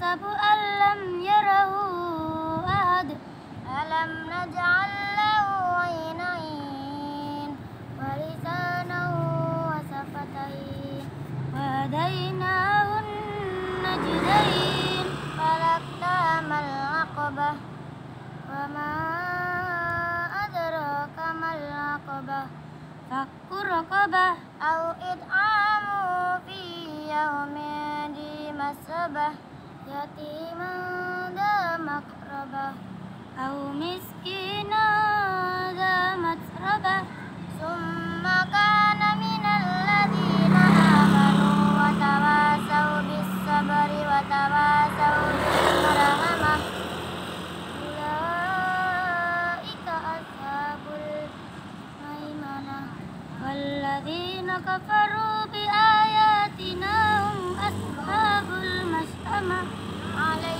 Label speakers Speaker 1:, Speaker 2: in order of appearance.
Speaker 1: أيحسب أن لم يره أحد.
Speaker 2: ألم نجعل له عينين ولسانا وشفتين
Speaker 1: وهديناه النجدين.
Speaker 2: فلاقتحم العقبة. وما أدراك ما العقبة.
Speaker 1: فك رقبة.
Speaker 2: أو إطعام في يوم ذي مسبة. يتيما ذا مقربة
Speaker 1: أو مسكينا ذا متربة
Speaker 2: ثم كان من الذين آمنوا وتواصوا بالصبر وتواصوا بالمرحمة. أولئك أصحاب الميمنة
Speaker 1: والذين كفروا بآياتنا
Speaker 2: Hallelujah.